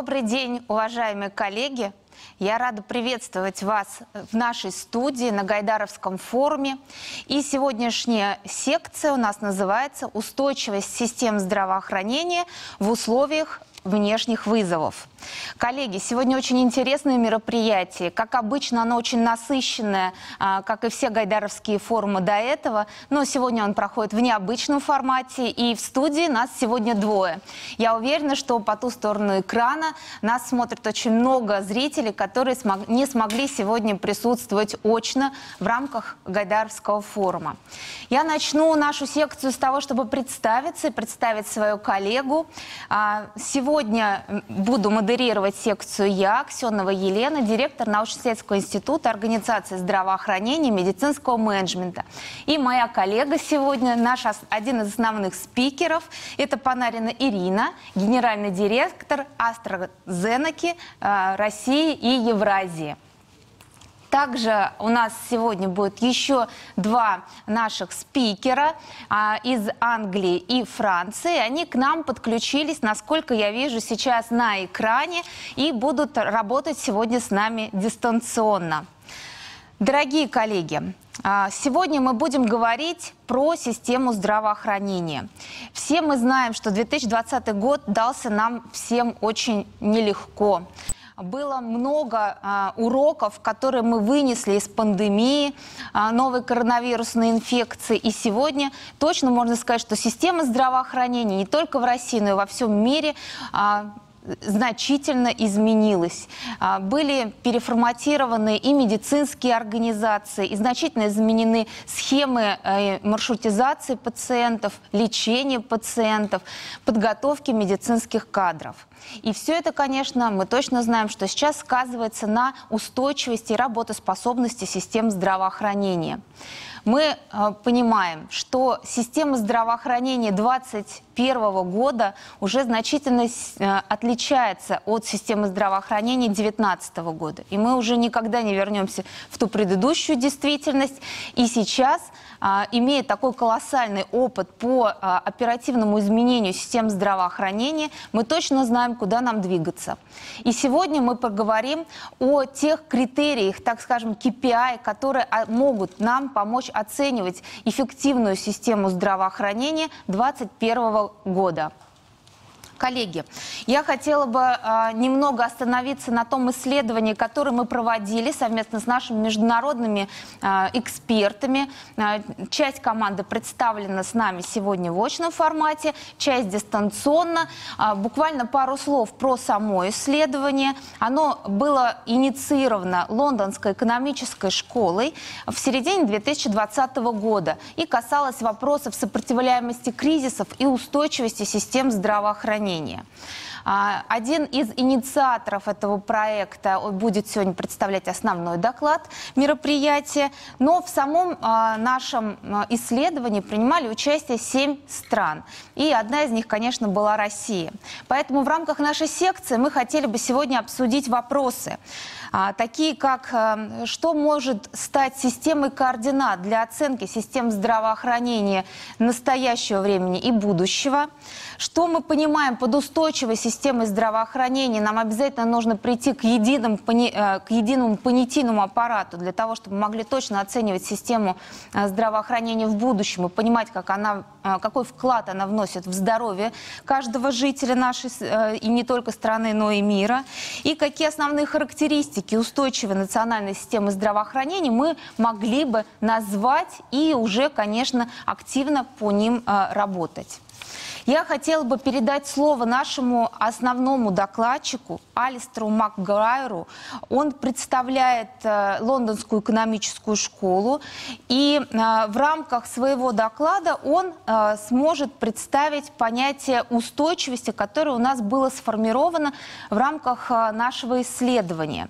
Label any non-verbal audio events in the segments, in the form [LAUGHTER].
Добрый день, уважаемые коллеги. Я рада приветствовать вас в нашей студии на Гайдаровском форуме. И сегодняшняя секция у нас называется «Устойчивость систем здравоохранения в условиях внешних вызовов». Коллеги, сегодня очень интересное мероприятие. Как обычно, оно очень насыщенное, а, как и все гайдаровские форумы до этого. Но сегодня он проходит в необычном формате, и в студии нас сегодня двое. Я уверена, что по ту сторону экрана нас смотрит очень много зрителей, которые не смогли сегодня присутствовать очно в рамках Гайдаровского форума. Я начну нашу секцию с того, чтобы представиться и представить свою коллегу. А, сегодня буду модерировать секцию я, Аксенова Елена, директор научно-исследовательского института Организации здравоохранения и медицинского менеджмента. И моя коллега сегодня, наш один из основных спикеров, это Панарина Ирина, генеральный директор AstraZeneca э, России и Евразии. Также у нас сегодня будет еще два наших спикера а, из Англии и Франции. Они к нам подключились, насколько я вижу сейчас на экране, и будут работать сегодня с нами дистанционно. Дорогие коллеги, а, Сегодня мы будем говорить про систему здравоохранения. Все мы знаем, что 2020 год дался нам всем очень нелегко было много а, уроков, которые мы вынесли из пандемии, а, новой коронавирусной инфекции. И сегодня точно можно сказать, что система здравоохранения не только в России, но и во всем мире а, значительно изменилась. А, были переформатированы и медицинские организации, и значительно изменены схемы э, маршрутизации пациентов, лечения пациентов, подготовки медицинских кадров. И все это, конечно, мы точно знаем, что сейчас сказывается на устойчивости и работоспособности систем здравоохранения. Мы э, понимаем, что система здравоохранения 2021 года уже значительно э, отличается от системы здравоохранения 2019 года. И мы уже никогда не вернемся в ту предыдущую действительность. И сейчас, э, имея такой колоссальный опыт по э, оперативному изменению систем здравоохранения, мы точно знаем, куда нам двигаться. И сегодня мы поговорим о тех критериях, так скажем, KPI, которые а, могут нам помочь оценивать эффективную систему здравоохранения 2021 года. Коллеги, я хотела бы э, немного остановиться на том исследовании, которое мы проводили совместно с нашими международными э, экспертами. Э, часть команды представлена с нами сегодня в очном формате, часть дистанционно. Э, буквально пару слов про само исследование. Оно было инициировано Лондонской экономической школой в середине 2020 года и касалось вопросов сопротивляемости кризисов и устойчивости систем здравоохранения здравоохранения. А, один из инициаторов этого проекта будет сегодня представлять основной доклад мероприятия, но в самом а, нашем а, исследовании принимали участие семь стран. И одна из них, конечно, была Россия. Поэтому в рамках нашей секции мы хотели бы сегодня обсудить вопросы, такие как что может стать системой координат для оценки систем здравоохранения настоящего времени и будущего, что мы понимаем под устойчивой системой здравоохранения? Нам обязательно нужно прийти к, единым, э, к единому понятийному аппарату для того, чтобы могли точно оценивать систему э, здравоохранения в будущем и понимать, как она, э, какой вклад она вносит в здоровье каждого жителя нашей и не только страны, но и мира. И какие основные характеристики устойчивой национальной системы здравоохранения мы могли бы назвать и уже, конечно, активно по ним работать. Я хотела бы передать слово нашему основному докладчику Алистеру Макграйеру. Он представляет э, Лондонскую экономическую школу, и э, в рамках своего доклада он э, сможет представить понятие устойчивости, которое у нас было сформировано в рамках нашего исследования.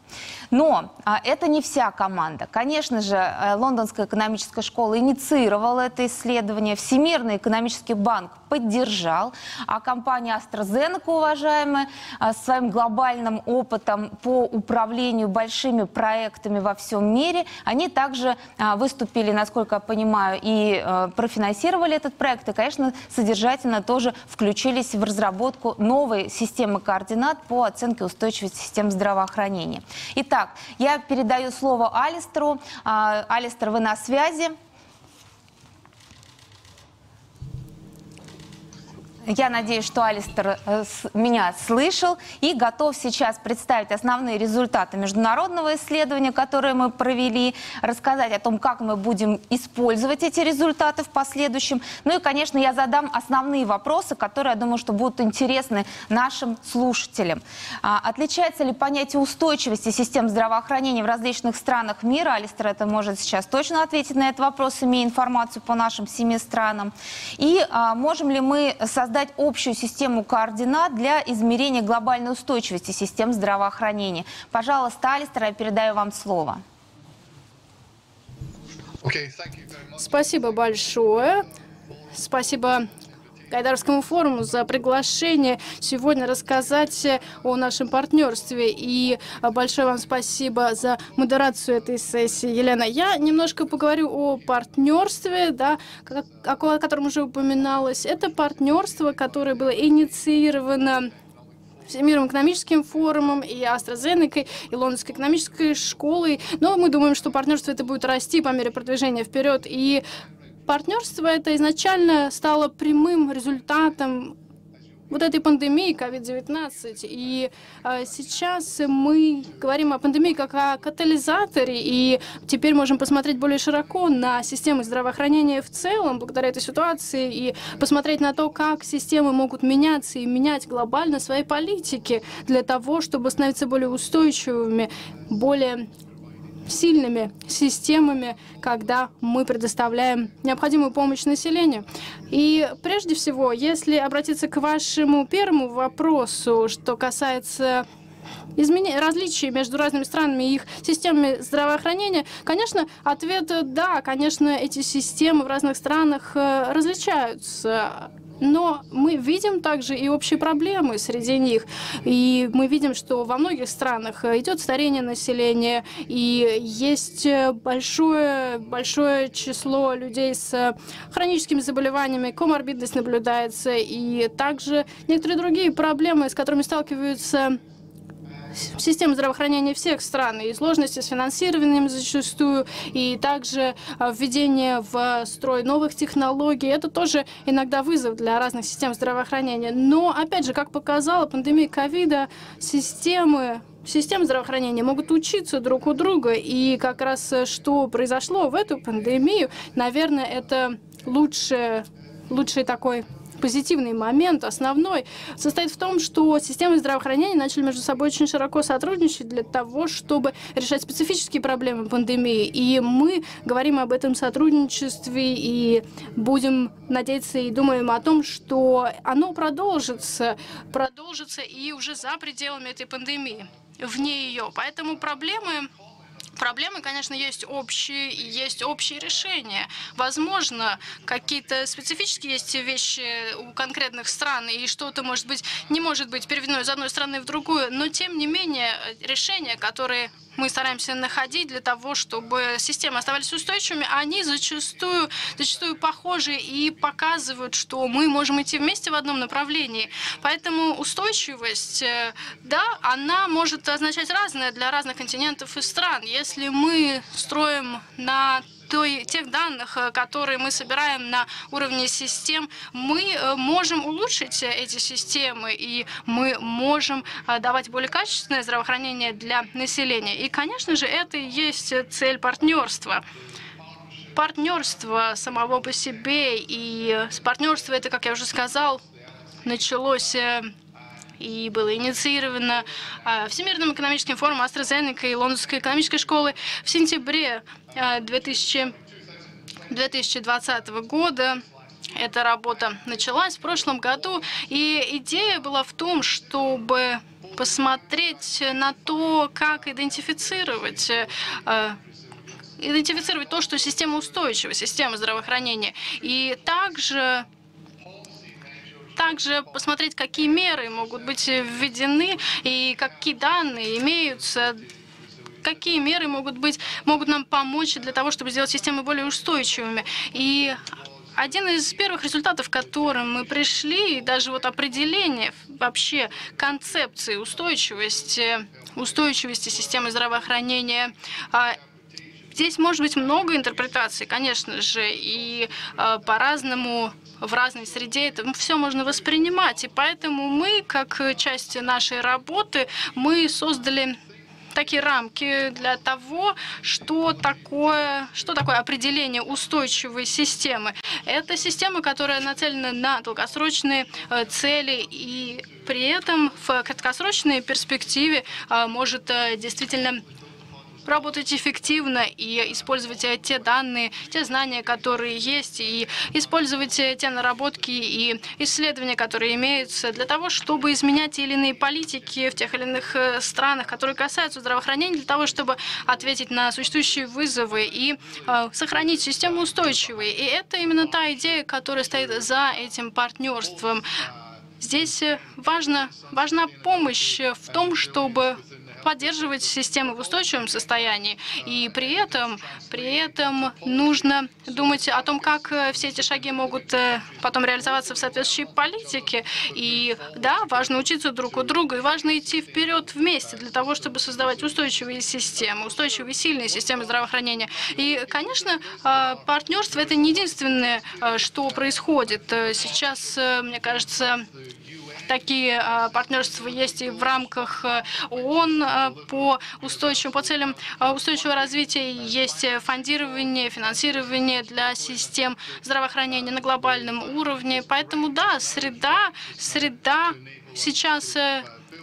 Но это не вся команда. Конечно же, Лондонская экономическая школа инициировала это исследование, Всемирный экономический банк поддержал поддержал. А компания AstraZeneca, уважаемая, а, своим глобальным опытом по управлению большими проектами во всем мире, они также а, выступили, насколько я понимаю, и а, профинансировали этот проект, и, конечно, содержательно тоже включились в разработку новой системы координат по оценке устойчивости систем здравоохранения. Итак, я передаю слово Алистеру. Алистер, вы на связи. Я надеюсь, что Алистер э, меня слышал и готов сейчас представить основные результаты международного исследования, которое мы провели, рассказать о том, как мы будем использовать эти результаты в последующем. Ну и, конечно, я задам основные вопросы, которые, я думаю, что будут интересны нашим слушателям. А, отличается ли понятие устойчивости систем здравоохранения в различных странах мира? Алистер это может сейчас точно ответить на этот вопрос, имея информацию по нашим семи странам. И а, можем ли мы создать создать общую систему координат для измерения глобальной устойчивости систем здравоохранения. Пожалуйста, Алистер, я передаю вам слово. Спасибо большое. Спасибо Гайдарскому форуму за приглашение сегодня рассказать о нашем партнерстве. И большое вам спасибо за модерацию этой сессии, Елена. Я немножко поговорю о партнерстве, да, о котором уже упоминалось. Это партнерство, которое было инициировано Всемирным экономическим форумом, и AstraZeneca, и Лондонской экономической школой. Но мы думаем, что партнерство это будет расти по мере продвижения вперед. И Партнерство это изначально стало прямым результатом вот этой пандемии COVID-19. И э, сейчас мы говорим о пандемии как о катализаторе, и теперь можем посмотреть более широко на системы здравоохранения в целом, благодаря этой ситуации, и посмотреть на то, как системы могут меняться и менять глобально свои политики для того, чтобы становиться более устойчивыми, более сильными системами, когда мы предоставляем необходимую помощь населению. И прежде всего, если обратиться к вашему первому вопросу, что касается изменения, различий между разными странами и их системами здравоохранения, конечно, ответ да, конечно, эти системы в разных странах э, различаются. Но мы видим также и общие проблемы среди них. И мы видим, что во многих странах идет старение населения, и есть большое, большое число людей с хроническими заболеваниями, коморбидность наблюдается, и также некоторые другие проблемы, с которыми сталкиваются системы здравоохранения всех стран, и сложности с финансированием зачастую, и также а, введение в строй новых технологий. Это тоже иногда вызов для разных систем здравоохранения. Но, опять же, как показала пандемия ковида, системы системы здравоохранения могут учиться друг у друга. И как раз э, что произошло в эту пандемию, наверное, это лучшее, лучший такой позитивный момент, основной, состоит в том, что системы здравоохранения начали между собой очень широко сотрудничать для того, чтобы решать специфические проблемы пандемии. И мы говорим об этом сотрудничестве и будем надеяться и думаем о том, что оно продолжится, продолжится и уже за пределами этой пандемии, вне ее. Поэтому проблемы Проблемы, конечно, есть общие есть общие решения. Возможно, какие-то специфические есть вещи у конкретных стран, и что-то, может быть, не может быть переведено из одной страны в другую, но, тем не менее, решения, которые мы стараемся находить для того, чтобы системы оставались устойчивыми, они зачастую, зачастую похожи и показывают, что мы можем идти вместе в одном направлении. Поэтому устойчивость, э, да, она может означать разное для разных континентов и стран. Если мы строим на той, тех данных, э, которые мы собираем на уровне систем, мы э, можем улучшить эти системы, и мы можем э, давать более качественное здравоохранение для населения. И, конечно же, это и есть цель партнерства партнерство самого по себе. И с партнерства это, как я уже сказал, началось и было инициировано Всемирным экономическим форумом AstraZeneca и Лондонской экономической школы в сентябре 2000, 2020 года. Эта работа началась в прошлом году, и идея была в том, чтобы посмотреть на то, как идентифицировать э, идентифицировать то, что система устойчива, система здравоохранения. И также также посмотреть, какие меры могут быть введены и какие данные имеются какие меры могут быть, могут нам помочь для того, чтобы сделать системы более устойчивыми. И один из первых результатов, к которым мы пришли, даже вот определение вообще концепции устойчивости, устойчивости системы здравоохранения, а, Здесь может быть много интерпретаций, конечно же, и э, по-разному в разной среде это все можно воспринимать. И поэтому мы, как часть нашей работы, мы создали такие рамки для того, что такое, что такое определение устойчивой системы. Это система, которая нацелена на долгосрочные э, цели и при этом в краткосрочной перспективе э, может э, действительно работать эффективно и использовать э, те данные, те знания, которые есть, и использовать э, те наработки и исследования, которые имеются для того, чтобы изменять те или иные политики в тех или иных э, странах, которые касаются здравоохранения, для того, чтобы ответить на существующие вызовы и сохранить систему устойчивой. И это именно та идея, которая стоит за этим партнерством. Здесь важно, важна помощь в том, чтобы поддерживать системы в устойчивом состоянии. И при этом, при этом нужно думать о том, как э, все эти шаги могут э, потом реализоваться в соответствующей политике. И да, важно учиться друг у друга, и важно идти вперед вместе для того, чтобы создавать устойчивые системы, устойчивые сильные системы здравоохранения. И, конечно, э, партнерство это не единственное, что происходит. Сейчас, мне кажется, Такие а, партнерства есть и в рамках э, ООН э, по устойчивым, по целям э, устойчивого развития. Есть фондирование, финансирование для систем здравоохранения на глобальном уровне. Поэтому да, среда, среда сейчас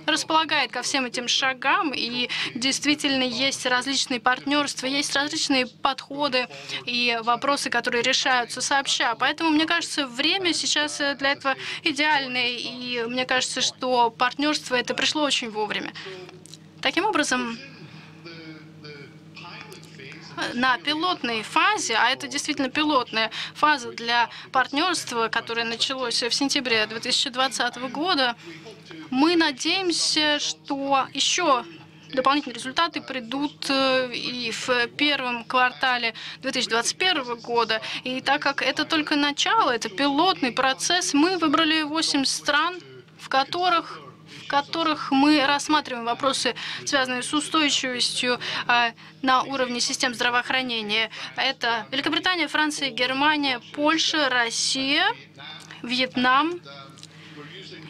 располагает ко всем этим шагам, и действительно есть различные партнерства, есть различные подходы и вопросы, которые решаются сообща. Поэтому, мне кажется, время сейчас для этого идеальное, и мне кажется, что партнерство это пришло очень вовремя. Таким образом, на пилотной фазе, а это действительно пилотная фаза для партнерства, которая началась в сентябре 2020 года, мы надеемся, что еще дополнительные результаты придут э, и в первом квартале 2021 года. И так как это только начало, это пилотный процесс, мы выбрали 8 стран, в которых которых мы рассматриваем вопросы, связанные с устойчивостью э, на уровне систем здравоохранения. Это Великобритания, Франция, Германия, Польша, Россия, Вьетнам,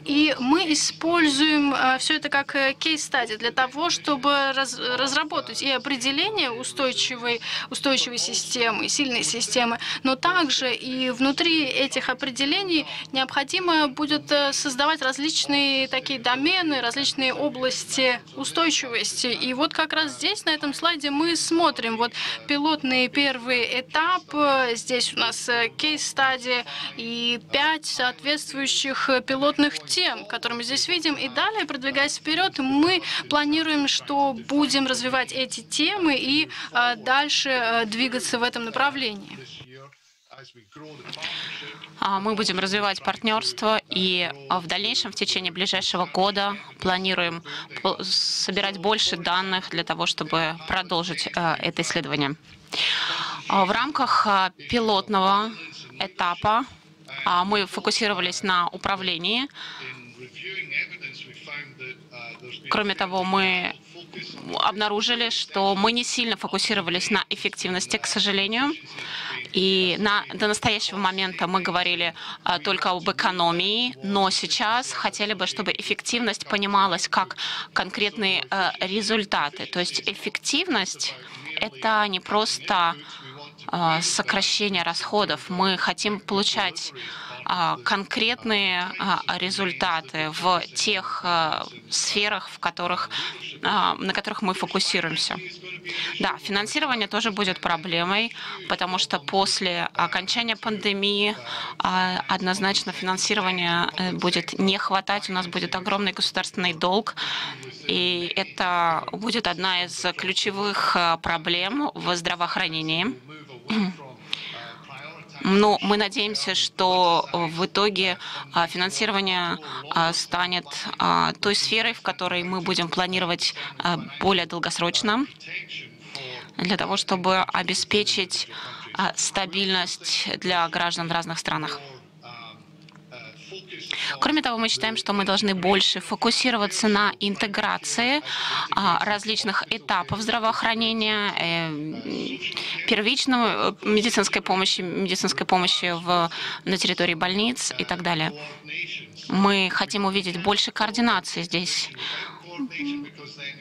и мы используем э, все это как э, кейс-стади для того, чтобы раз, разработать и определение устойчивой, устойчивой системы, сильной системы, но также и внутри этих определений необходимо будет э, создавать различные такие домены, различные области устойчивости. И вот как раз здесь, на этом слайде, мы смотрим вот пилотный первый этап. Здесь у нас кейс-стадия и пять соответствующих пилотных тем которые мы здесь видим. И далее, продвигаясь вперед, мы планируем, что будем развивать эти темы и э, дальше э, двигаться в этом направлении. А, мы будем развивать партнерство и а, в дальнейшем, в течение ближайшего года, планируем собирать больше данных для того, чтобы продолжить э, это исследование. А, в рамках пилотного этапа мы фокусировались на управлении. Кроме того, мы обнаружили, что мы не сильно фокусировались на эффективности, к сожалению. И на, до настоящего момента мы говорили а, только об экономии, но сейчас хотели бы, чтобы эффективность понималась как конкретные а, результаты. То есть эффективность — это не просто а, сокращение расходов. Мы хотим получать а, конкретные а, результаты в тех сферах, в которых, на которых мы фокусируемся. Да, финансирование тоже будет проблемой, потому что после окончания пандемии однозначно финансирования э, будет не хватать, у нас будет огромный государственный долг, и это будет одна из ключевых проблем в здравоохранении. Но мы надеемся, что в итоге а, финансирование а, станет а, той сферой, в которой мы будем планировать более долгосрочно, для того, чтобы обеспечить стабильность для граждан в разных странах. Кроме того, мы считаем, что мы должны больше фокусироваться на интеграции а, различных этапов здравоохранения, э, первичной э, медицинской помощи, медицинской помощи в, на территории больниц и так далее. Мы хотим увидеть больше координации здесь.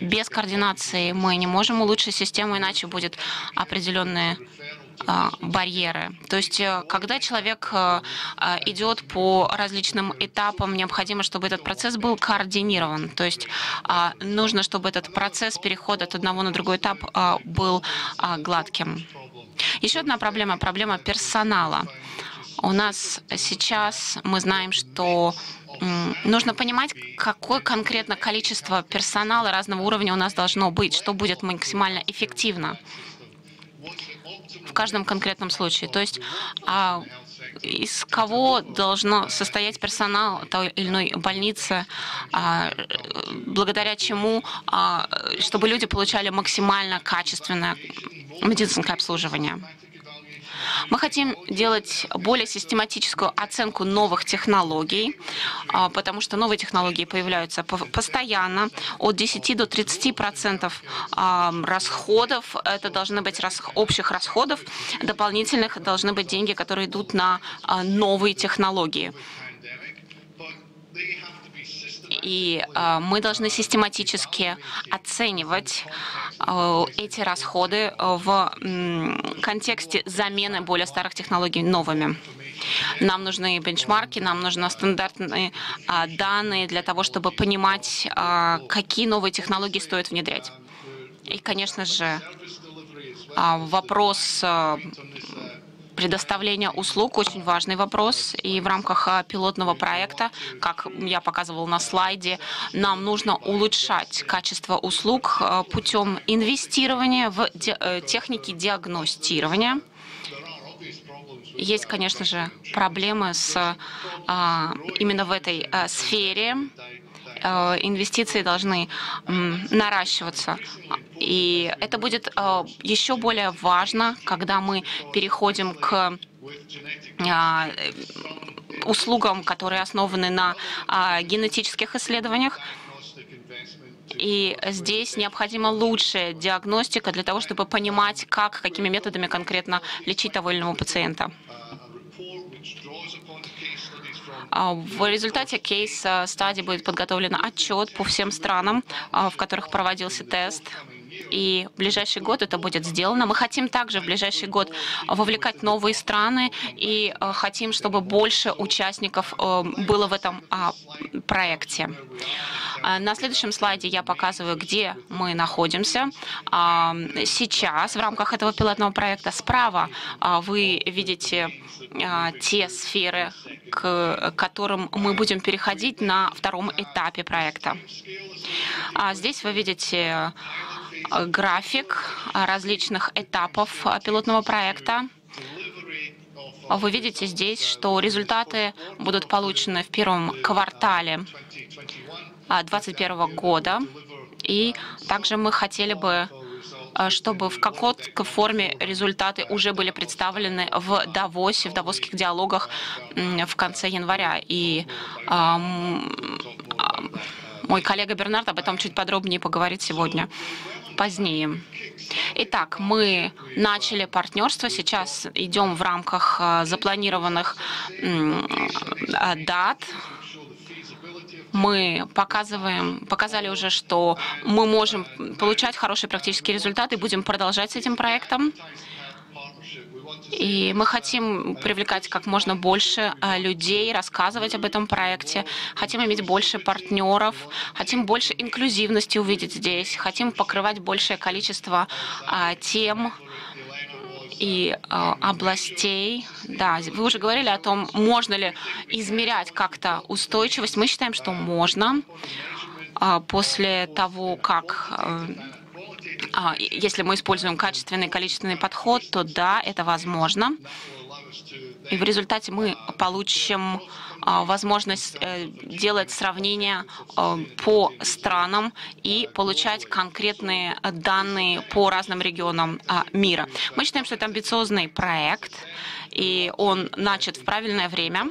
Без координации мы не можем улучшить систему, иначе будет определенные барьеры. То есть, э, когда человек э, э, идет по различным этапам, необходимо, чтобы этот процесс был координирован. То есть, нужно, чтобы этот процесс перехода от одного на другой этап был гладким. Еще одна проблема – проблема персонала. У нас сейчас мы знаем, что нужно понимать, какое конкретно количество персонала разного уровня у нас должно быть, что будет максимально эффективно в каждом конкретном случае. То есть а, из кого должно состоять персонал той или иной больницы, а, благодаря чему, а, чтобы люди получали максимально качественное медицинское обслуживание. Мы хотим делать более систематическую оценку новых технологий, а, потому что новые технологии появляются постоянно. От 10 до 30 процентов а, расходов, это должны быть общих расходов, дополнительных должны быть деньги, которые идут на а, новые технологии и э, мы должны систематически оценивать э, эти расходы в контексте замены более старых технологий новыми. Нам нужны бенчмарки, нам нужны стандартные а, данные для того, чтобы понимать, а, какие новые технологии стоит внедрять. И, конечно же, а, вопрос предоставления услуг очень важный вопрос. И в рамках а, пилотного проекта, как я показывала на слайде, нам нужно улучшать качество услуг а, путем инвестирования в э, техники диагностирования. Есть, конечно же, проблемы с, а, именно в этой сфере. Э, инвестиции должны наращиваться. И это будет э, еще более важно, когда мы переходим к а, услугам, которые основаны на а, генетических исследованиях. И здесь необходима лучшая диагностика для того, чтобы понимать, как, какими методами конкретно лечить того или иного пациента. А, в результате кейс-стадии будет подготовлен отчет по всем странам, а, в которых проводился тест. И в ближайший год это будет сделано. Мы хотим также в ближайший год вовлекать новые страны и а, хотим, чтобы больше участников было в этом проекте. На следующем слайде я показываю, где мы находимся сейчас в рамках этого пилотного проекта. Справа вы видите те сферы, к которым мы будем переходить на втором этапе проекта. А здесь вы видите э, график различных этапов пилотного проекта. Вы видите здесь, что результаты будут получены в первом квартале 2021 года. И также мы хотели бы чтобы в какой-то форме результаты уже были представлены в Давосе, в давосских диалогах в конце января. И мой коллега Бернард об этом чуть подробнее поговорит сегодня позднее. Итак, мы начали партнерство, сейчас идем в рамках а, запланированных дат мы показываем, показали уже, что мы можем получать хорошие практические результаты, будем продолжать с этим проектом. И мы хотим привлекать как можно больше э, людей, рассказывать об этом проекте, хотим иметь больше партнеров, хотим больше инклюзивности увидеть здесь, хотим покрывать большее количество э, тем, и э, областей. Да, вы уже говорили о том, можно ли измерять как-то устойчивость. Мы считаем, что можно. Э, после того, как э, А, если мы используем качественный количественный подход, то да, это возможно. И в результате мы получим а, возможность э, делать сравнения э, по странам и получать конкретные данные по разным регионам а, мира. Мы считаем, что это амбициозный проект, и он начат в правильное время.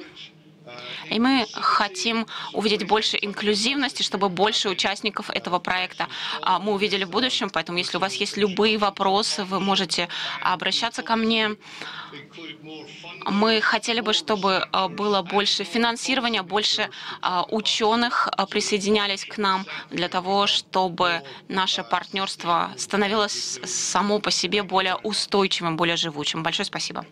И мы хотим увидеть больше инклюзивности, чтобы больше участников этого проекта а, мы увидели в будущем. Поэтому, если у вас есть любые вопросы, вы можете обращаться ко мне. Мы хотели бы, чтобы а, было больше финансирования, больше а, ученых присоединялись к нам для того, чтобы наше партнерство становилось само по себе более устойчивым, более живучим. Большое спасибо.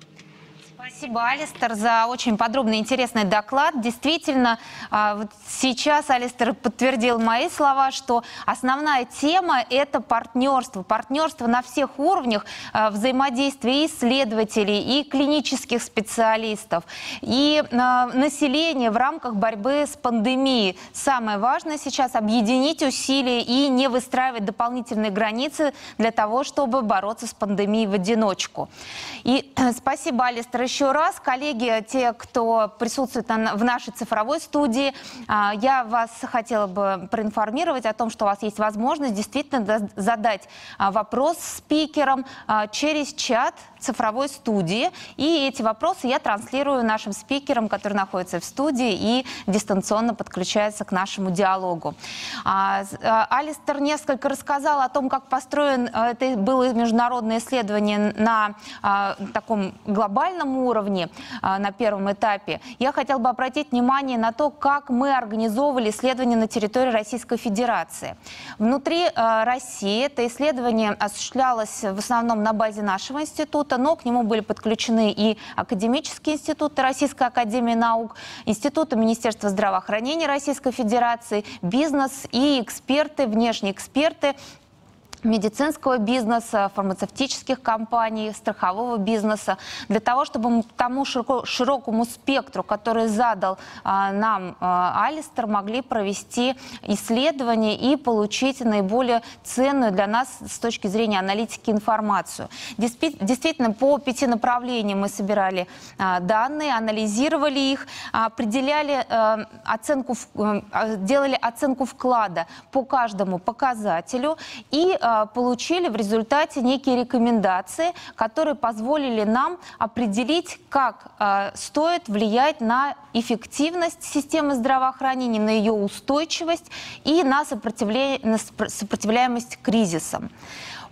Спасибо, Алистер, за очень подробный и интересный доклад. Действительно, а, сейчас Алистер подтвердил мои слова, что основная тема – это партнерство. Партнерство на всех уровнях а, взаимодействия исследователей, и клинических специалистов, и а, населения в рамках борьбы с пандемией. Самое важное сейчас – объединить усилия и не выстраивать дополнительные границы для того, чтобы бороться с пандемией в одиночку. И [CLEARS THROAT] спасибо, Алистер, еще раз, коллеги, те, кто присутствует в нашей цифровой студии, а, я вас хотела бы проинформировать о том, что у вас есть возможность действительно задать а, вопрос спикерам а, через чат цифровой студии. И эти вопросы я транслирую нашим спикерам, которые находятся в студии и дистанционно подключаются к нашему диалогу. Алистер несколько рассказал о том, как построен, это было международное исследование на таком глобальном уровне, уровне а, на первом этапе, я хотела бы обратить внимание на то, как мы организовывали исследования на территории Российской Федерации. Внутри а, России это исследование осуществлялось в основном на базе нашего института, но к нему были подключены и академические институты Российской Академии Наук, Институты Министерства здравоохранения Российской Федерации, бизнес и эксперты, внешние эксперты медицинского бизнеса, фармацевтических компаний, страхового бизнеса, для того, чтобы тому широко, широкому спектру, который задал а, нам а, Алистер, могли провести исследования и получить наиболее ценную для нас с точки зрения аналитики информацию. Действительно, по пяти направлениям мы собирали а, данные, анализировали их, определяли оценку, делали оценку вклада по каждому показателю и а, получили в результате некие рекомендации, которые позволили нам определить, как э, стоит влиять на эффективность системы здравоохранения, на ее устойчивость и на сопротивляемость кризисам.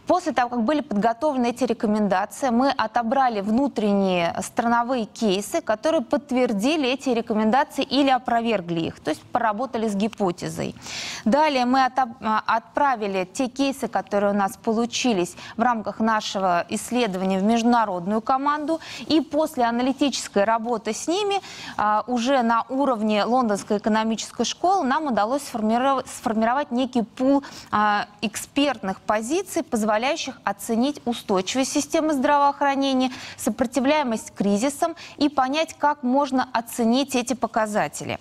После того, как были подготовлены эти рекомендации, мы отобрали внутренние страновые кейсы, которые подтвердили эти рекомендации или опровергли их, то есть поработали с гипотезой. Далее мы отправили те кейсы, которые у нас получились в рамках нашего исследования в международную команду, и после аналитической работы с ними а, уже на уровне Лондонской экономической школы нам удалось сформировать, сформировать некий пул а, экспертных позиций, позволяющих позволяющих оценить устойчивость системы здравоохранения, сопротивляемость кризисам и понять, как можно оценить эти показатели.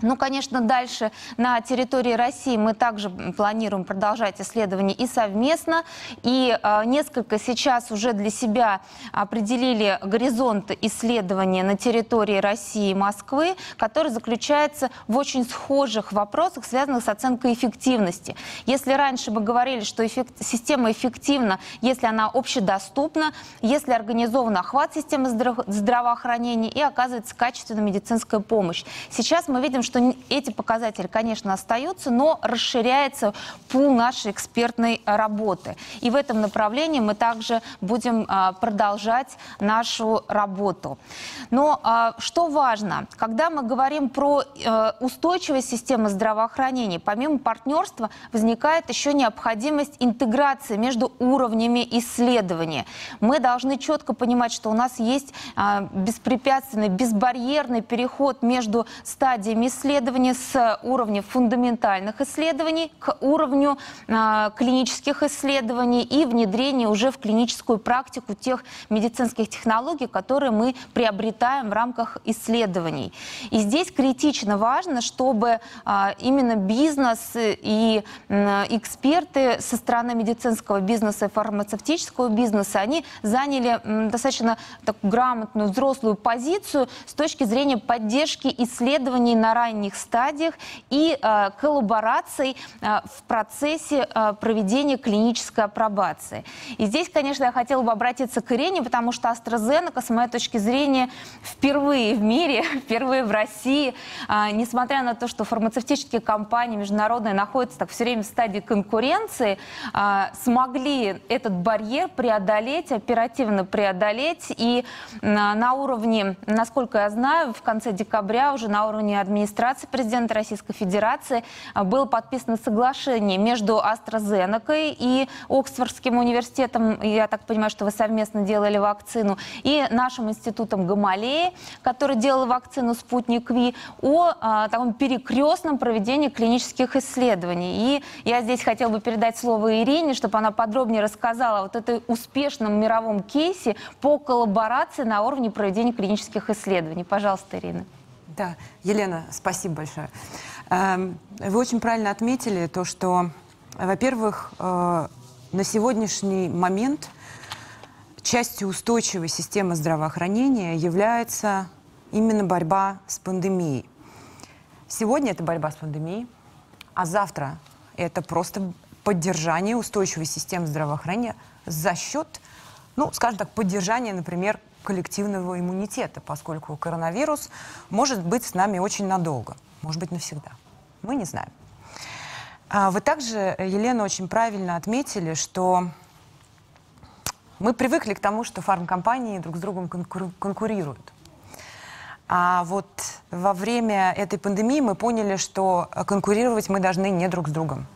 Ну, конечно, дальше на территории России мы также планируем продолжать исследования и совместно. И э, несколько сейчас уже для себя определили горизонт исследования на территории России и Москвы, который заключается в очень схожих вопросах, связанных с оценкой эффективности. Если раньше мы говорили, что эффект, система эффективна, если она общедоступна, если организован охват системы здраво здравоохранения и оказывается качественная медицинская помощь. Сейчас мы видим, что эти показатели, конечно, остаются, но расширяется пул нашей экспертной работы. И в этом направлении мы также будем а, продолжать нашу работу. Но а, что важно, когда мы говорим про э, устойчивость системы здравоохранения, помимо партнерства возникает еще необходимость интеграции между уровнями исследования. Мы должны четко понимать, что у нас есть а, беспрепятственный, безбарьерный переход между стадиями исследования исследований с уровня фундаментальных исследований к уровню э, клинических исследований и внедрения уже в клиническую практику тех медицинских технологий, которые мы приобретаем в рамках исследований. И здесь критично важно, чтобы э, именно бизнес и эксперты со стороны медицинского бизнеса и фармацевтического бизнеса, они заняли достаточно такую грамотную взрослую позицию с точки зрения поддержки исследований на ранних стадиях и э, коллабораций э, в процессе э, проведения клинической апробации. И здесь, конечно, я хотела бы обратиться к Ирине, потому что AstraZeneca, с моей точки зрения, впервые в мире, [LAUGHS] впервые в России, несмотря на то, что фармацевтические компании международные находятся так все время в стадии конкуренции, смогли этот барьер преодолеть, оперативно преодолеть. И на уровне, насколько я знаю, в конце декабря уже на уровне администрации президента Российской Федерации а, было подписано соглашение между AstraZeneca и Оксфордским университетом, я так понимаю, что вы совместно делали вакцину, и нашим институтом Гамалеи, который делал вакцину «Спутник Ви», о а, таком перекрестном проведении клинических исследований. И я здесь хотела бы передать слово Ирине, чтобы она подробнее рассказала вот этой успешном мировом кейсе по коллаборации на уровне проведения клинических исследований. Пожалуйста, Ирина. Да, Елена, спасибо большое. Эм, Вы очень правильно отметили то, что, во-первых, э, на сегодняшний момент частью устойчивой системы здравоохранения является именно борьба с пандемией. Сегодня это борьба с пандемией, а завтра это просто поддержание устойчивой системы здравоохранения за счет, ну, скажем так, поддержания, например, коллективного иммунитета, поскольку коронавирус может быть с нами очень надолго, может быть навсегда. Мы не знаем. А Вы также, Елена, очень правильно отметили, что мы привыкли к тому, что фармкомпании друг с другом конкур- конкурируют. А вот во время этой пандемии мы поняли, что конкурировать мы должны не друг с другом.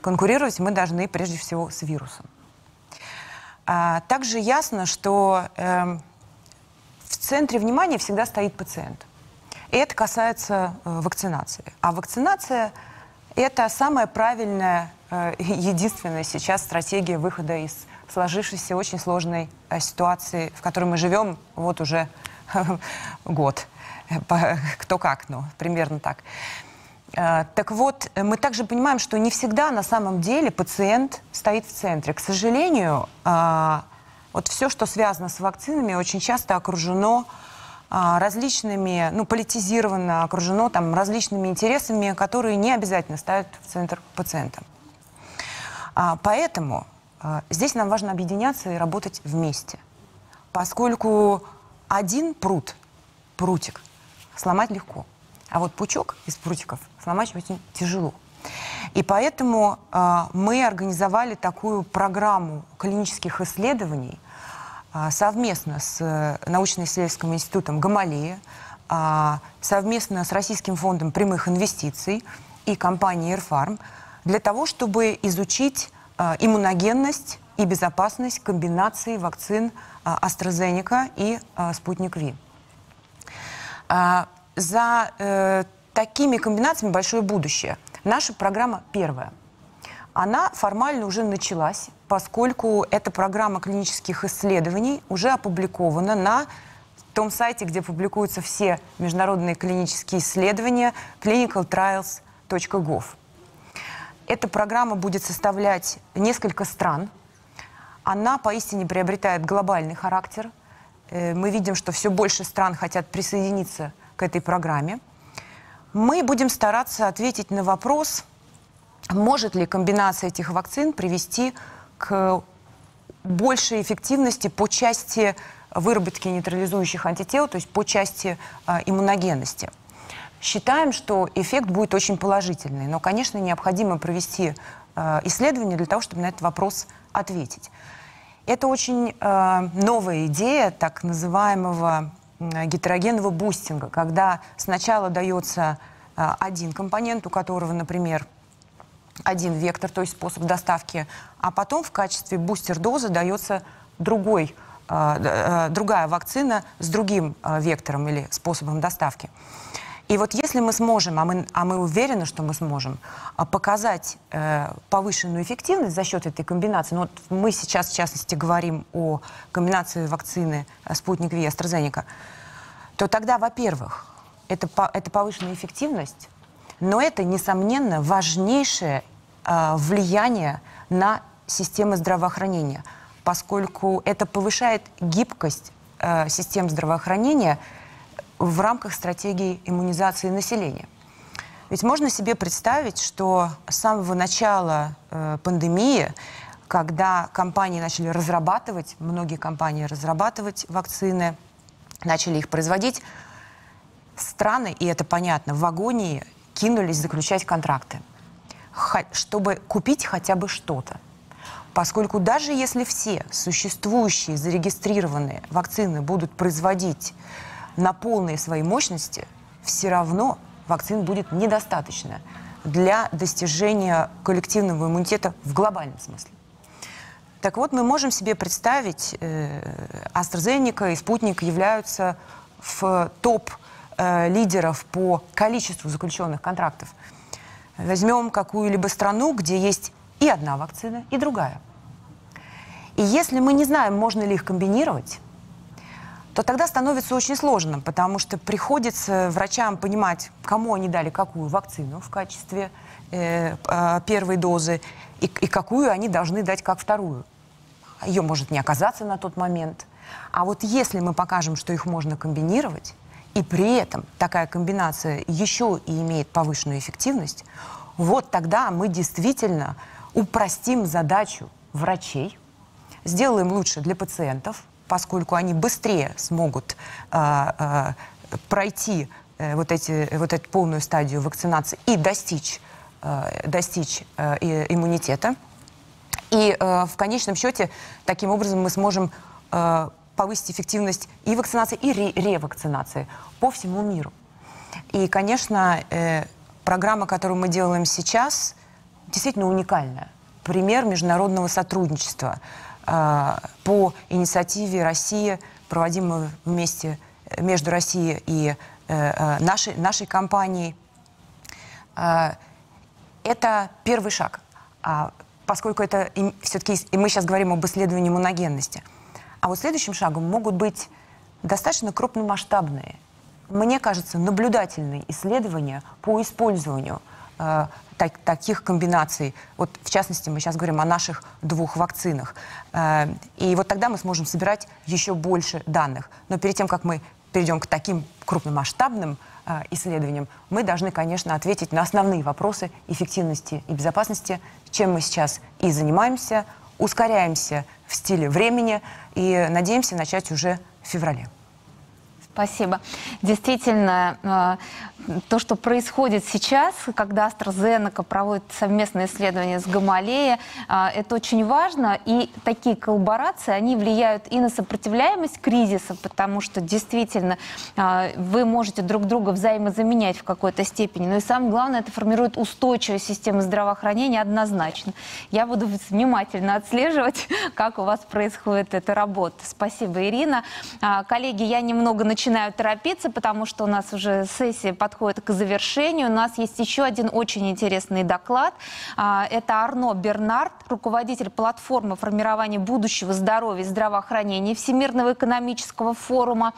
Конкурировать мы должны прежде всего с вирусом. А, также ясно, что эм, в центре внимания всегда стоит пациент. И это касается э, вакцинации. А вакцинация – это самая правильная, э, [LAUGHS] единственная сейчас стратегия выхода из сложившейся очень сложной э, ситуации, в которой мы живем вот уже [LAUGHS] год. [LAUGHS] Кто как, ну, примерно так. Э, Так вот, э, мы также понимаем, что не всегда на самом деле пациент стоит в центре. К сожалению, э, вот все, что связано с вакцинами, очень часто окружено а, различными, ну, политизировано, окружено там различными интересами, которые не обязательно ставят в центр пациента. А, Поэтому а, здесь нам важно объединяться и работать вместе. Поскольку один прут, прутик, сломать легко. А вот пучок из прутиков сломать очень тяжело. И поэтому а, мы организовали такую программу клинических исследований совместно с э, научно-исследовательским институтом Гамалея, а, совместно с Российским фондом прямых инвестиций и компанией «Ирфарм» для того, чтобы изучить а, иммуногенность и безопасность комбинации вакцин а, AstraZeneca и а, «Спутник Ви». А, За э, такими комбинациями большое будущее. Наша программа первая. Она формально уже началась, поскольку эта программа клинических исследований уже опубликована на том сайте, где публикуются все международные клинические исследования clinicaltrials.gov. Эта программа будет составлять несколько стран. Она поистине приобретает глобальный характер. Э, Мы видим, что все больше стран хотят присоединиться к этой программе. Мы будем стараться ответить на вопрос, может ли комбинация этих вакцин привести к большей эффективности по части выработки нейтрализующих антител, то есть по части э, иммуногенности. Считаем, что эффект будет очень положительный, но, конечно, необходимо провести э, исследование для того, чтобы на этот вопрос ответить. Это очень э, новая идея так называемого м, гетерогенного бустинга, когда сначала дается э, один компонент, у которого, например, один вектор, то есть способ доставки, а потом в качестве бустер-дозы дается другой, э, э, другая вакцина с другим э, вектором или способом доставки. И вот если мы сможем, а мы, а мы уверены, что мы сможем, а, показать э, повышенную эффективность за счет этой комбинации, ну вот мы сейчас, в частности, говорим о комбинации вакцины «Спутник Ви» и AstraZeneca, то тогда, во-первых, это, это повышенная эффективность, но это, несомненно, важнейшее э, влияние на системы здравоохранения, поскольку это повышает гибкость э, систем здравоохранения в рамках стратегии иммунизации населения. Ведь можно себе представить, что с самого начала э, пандемии, когда компании начали разрабатывать, многие компании разрабатывать вакцины, начали их производить, страны, и это понятно, в агонии кинулись заключать контракты, чтобы купить хотя бы что-то. Поскольку даже если все существующие зарегистрированные вакцины будут производить на полные свои мощности, все равно вакцин будет недостаточно для достижения коллективного иммунитета в глобальном смысле. Так вот, мы можем себе представить, э, AstraZeneca и Спутник являются в топ э, лидеров по количеству заключенных контрактов. Возьмем какую-либо страну, где есть и одна вакцина, и другая. И если мы не знаем, можно ли их комбинировать, то тогда становится очень сложным, потому что приходится врачам понимать, кому они дали какую вакцину в качестве э, э, первой дозы и, и какую они должны дать как вторую. Ее может не оказаться на тот момент. А вот если мы покажем, что их можно комбинировать, и при этом такая комбинация еще и имеет повышенную эффективность, вот тогда мы действительно упростим задачу врачей, сделаем лучше для пациентов, поскольку они быстрее смогут а, а, пройти э, вот, эти, вот эту полную стадию вакцинации и достичь, э, достичь э, и- иммунитета. И э, в конечном счете таким образом мы сможем э, повысить эффективность и вакцинации, и ре- ревакцинации по всему миру. И, конечно, э, программа, которую мы делаем сейчас, действительно уникальная. Пример международного сотрудничества э, по инициативе России, проводимой вместе э, между Россией и э, э, нашей, нашей компанией. Э, это первый шаг, а, поскольку это все-таки, и мы сейчас говорим об исследовании иммуногенности. А вот следующим шагом могут быть достаточно крупномасштабные, мне кажется, наблюдательные исследования по использованию э, так- таких комбинаций. Вот, в частности, мы сейчас говорим о наших двух вакцинах. Э, и вот тогда мы сможем собирать еще больше данных. Но перед тем, как мы перейдем к таким крупномасштабным э, исследованиям, мы должны, конечно, ответить на основные вопросы эффективности и безопасности, чем мы сейчас и занимаемся, ускоряемся в стиле времени и надеемся начать уже в феврале. Спасибо. Действительно, э, то, что происходит сейчас, когда AstraZeneca проводит совместное исследование с Гамалея, э, это очень важно. И такие коллаборации, они влияют и на сопротивляемость кризиса, потому что действительно э, вы можете друг друга взаимозаменять в какой-то степени. Но и самое главное, это формирует устойчивую систему здравоохранения однозначно. Я буду внимательно отслеживать, [LAUGHS] как у вас происходит эта работа. Спасибо, Ирина. А, Коллеги, я немного начинаю торопиться, потому что у нас уже сессия подходит к завершению. У нас есть еще один очень интересный доклад. А, Это Арно Бернард, руководитель платформы формирования будущего здоровья и здравоохранения Всемирного экономического форума.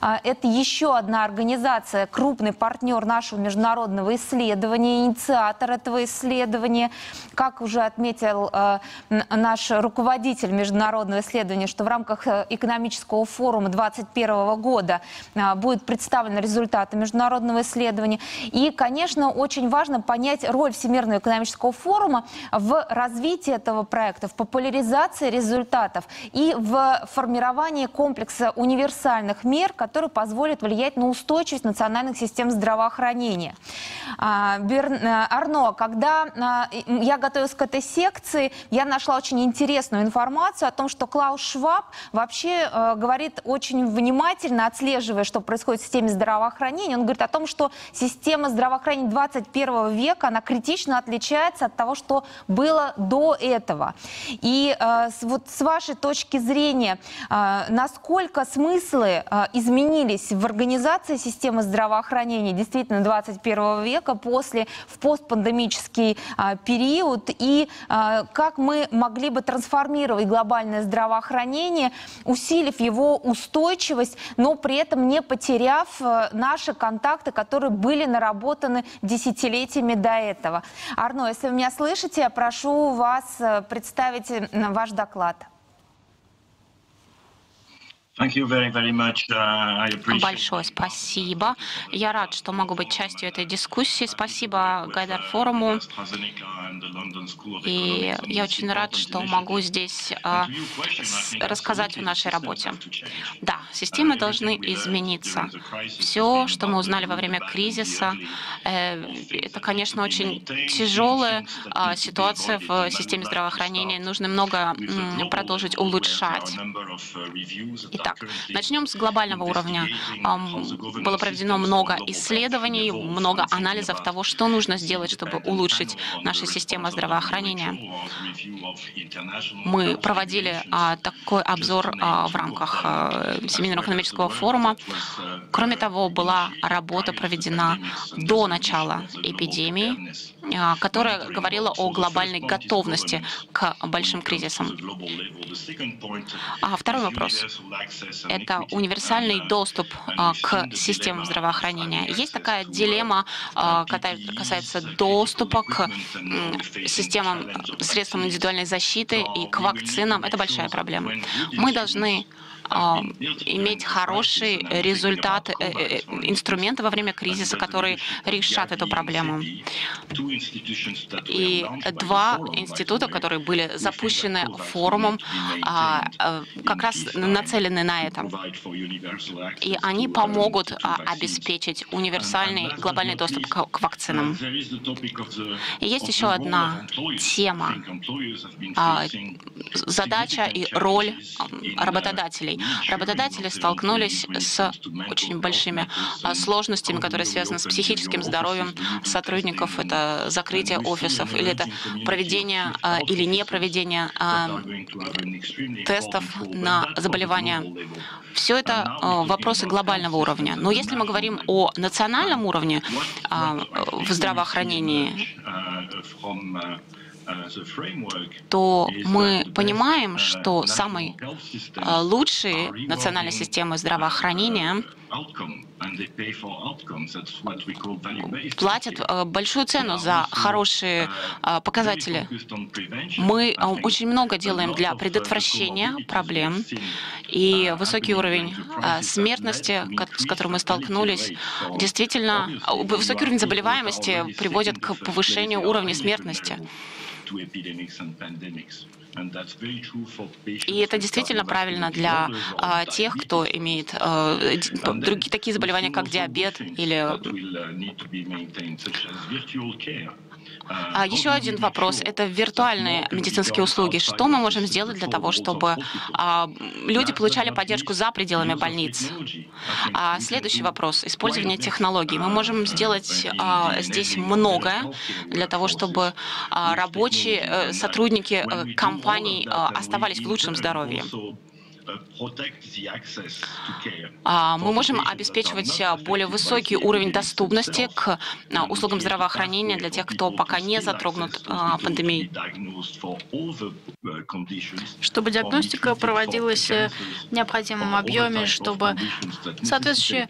А, Это еще одна организация, крупный партнер нашего международного исследования, инициатор этого исследования. Как уже отметил н- наш руководитель международного исследования, что в рамках э, экономического форума 2021 года а, будут представлены результаты международного исследования. И, конечно, очень важно понять роль Всемирного экономического форума в развитии этого проекта, в популяризации результатов и в формировании комплекса универсальных мер, которые позволят влиять на устойчивость национальных систем здравоохранения. А, э, Арно, когда м, я готовилась к этой секции, я нашла очень интересную информацию о том, что Клаус Шваб вообще э, говорит очень внимательно, отслеживая, что происходит в системе здравоохранения. Он говорит о том, что система здравоохранения 21 века, она критично отличается от того, что было до этого. И э, вот с вашей точки зрения, э, насколько смыслы э, изменились в организации системы здравоохранения действительно 21 века после, в постпандемический период, и как мы могли бы трансформировать глобальное здравоохранение, усилив его устойчивость, но при этом не потеряв э, наши контакты, которые были наработаны десятилетиями до этого. Арно, если вы меня слышите, я прошу вас э, представить ваш доклад. Uh, Большое спасибо. Я рад, что могу быть частью этой дискуссии. Спасибо Гайдар форуму. И я очень рад, что могу здесь с- рассказать о нашей работе. Да, системы должны измениться. Все, что мы узнали во время кризиса, э, это, конечно, очень тяжелая а, ситуация в системе здравоохранения. Нужно много продолжить улучшать. Итак, начнем с глобального уровня. Было проведено много исследований, много анализов того, что нужно сделать, чтобы улучшить нашу систему здравоохранения. Мы проводили а, такой обзор а, в рамках а, Всемирного экономического форума. Кроме того, была работа проведена до начала эпидемии, а, которая говорила о глобальной готовности к большим кризисам. А второй вопрос – это универсальный доступ а, к системам здравоохранения. Есть такая дилемма, а, касается доступа к системам, средствам индивидуальной защиты и к вакцинам. Это большая проблема. Мы должны иметь хорошие результаты, э, э, инструменты во время кризиса, которые решат эту проблему. И два института, которые были запущены форумом, а, а, как раз нацелены на это. И они помогут а, обеспечить универсальный глобальный доступ к, вакцинам. И есть еще одна тема, а, задача и роль а, работодателей. Работодатели столкнулись с очень большими а, сложностями, которые связаны с психическим здоровьем сотрудников. Это закрытие офисов или это проведение а, или не проведение а, тестов на заболевания. Все это вопросы глобального уровня. Но если мы говорим о национальном уровне в здравоохранении, то мы понимаем, что самой а, лучшей национальной системой здравоохранения платят а, большую цену за хорошие а, показатели. Мы а, очень много делаем для предотвращения проблем, и высокий уровень а, смертности, с которым мы столкнулись, действительно, а, высокий уровень заболеваемости приводит к повышению уровня смертности. И это действительно правильно для а, тех, кто имеет а, другие такие заболевания, как диабет или Еще один вопрос – это виртуальные медицинские услуги. Что мы можем сделать для того, чтобы а, люди получали поддержку за пределами больниц? А следующий вопрос – использование технологий. Мы можем сделать а, здесь многое для того, чтобы а, рабочие, э, сотрудники э, компаний а, оставались в лучшем здоровье. А, Мы можем обеспечивать более высокий уровень доступности к а, услугам здравоохранения для тех, кто пока не затронут а, пандемией. Чтобы диагностика проводилась э, в необходимом объеме, чтобы соответствующее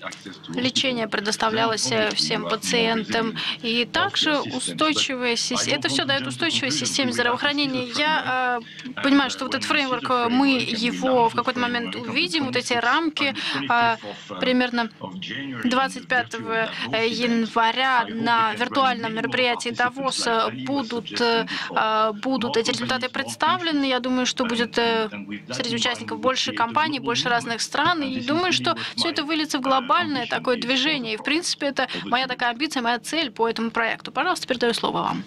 лечение предоставлялось э, всем пациентам. И также устойчивая система, это все дает устойчивой системе здравоохранения. Я э, понимаю, что вот этот фреймворк, э, мы его в какой-то момент увидим, вот эти рамки, э, примерно 25 э, января на виртуальном мероприятии Давос э, будут, э, будут эти результаты представлены. Я думаю, что будет среди участников больше компаний, больше разных стран. И думаю, что все это выльется в глобальное такое движение. И, в принципе, это моя такая амбиция, моя цель по этому проекту. Пожалуйста, передаю слово вам.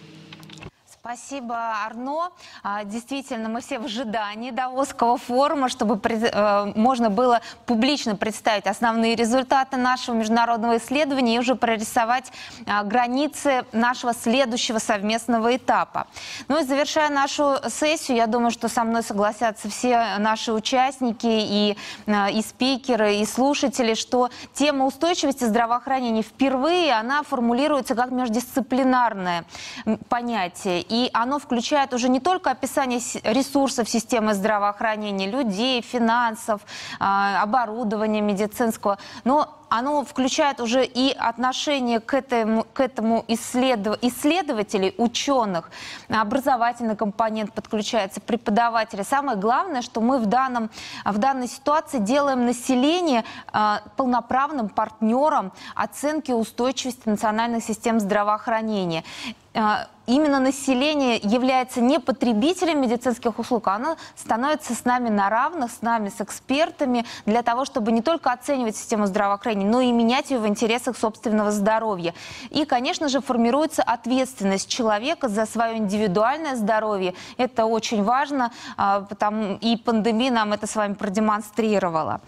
Спасибо, Арно. А, Действительно, мы все в ожидании Давосского форума, чтобы э, можно было публично представить основные результаты нашего международного исследования и уже прорисовать а, границы нашего следующего совместного этапа. Ну и завершая нашу сессию, я думаю, что со мной согласятся все наши участники и, э, и спикеры, и слушатели, что тема устойчивости здравоохранения впервые она формулируется как междисциплинарное понятие. И оно включает уже не только описание ресурсов системы здравоохранения, людей, финансов, а, оборудования медицинского, но оно включает уже и отношение к этому, к этому исследов- исследователей, ученых, образовательный компонент подключается, преподаватели. Самое главное, что мы в, данном, в данной ситуации делаем население а, полноправным партнером оценки устойчивости национальных систем здравоохранения. А, Именно население является не потребителем медицинских услуг, а оно становится с нами на равных, с нами, с экспертами, для того, чтобы не только оценивать систему здравоохранения, но и менять ее в интересах собственного здоровья. И, конечно же, формируется ответственность человека за свое индивидуальное здоровье. Это очень важно, а, потому и пандемия нам это с вами продемонстрировала.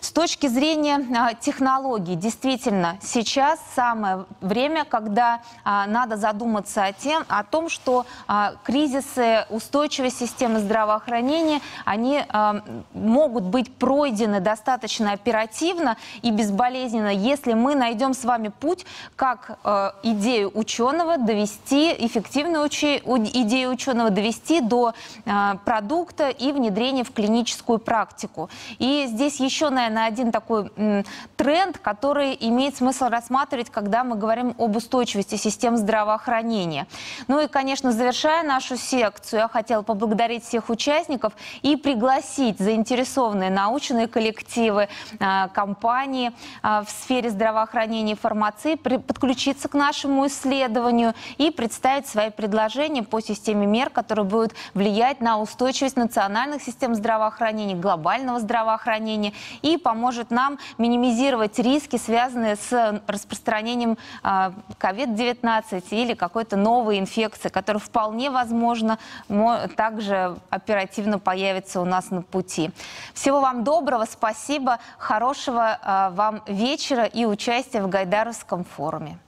С точки зрения а, технологий, действительно, сейчас самое время, когда надо задуматься о, тем, о том, что а, кризисы устойчивой системы здравоохранения, они а, могут быть пройдены достаточно оперативно и безболезненно, если мы найдем с вами путь, как э, идею ученого довести, эффективную учи- идею ученого довести до э, продукта и внедрения в клиническую практику. И здесь еще, наверное, один такой м, тренд, который имеет смысл рассматривать, когда мы говорим об устойчивости систем здравоохранения. Ну и, конечно, завершая нашу секцию, я хотела поблагодарить всех участников и пригласить заинтересованные научные коллективы, а, компании а, в сфере здравоохранения и фармации подключиться к нашему исследованию и представить свои предложения по системе мер, которые будут влиять на устойчивость национальных систем здравоохранения, глобального здравоохранения и поможет нам минимизировать риски, связанные с распространением а, COVID-19 или какой-то новой инфекции, которая вполне возможно мо- также оперативно появится у нас на пути. Всего вам доброго, спасибо, хорошего а, вам вечера и участия в Гайдаровском форуме.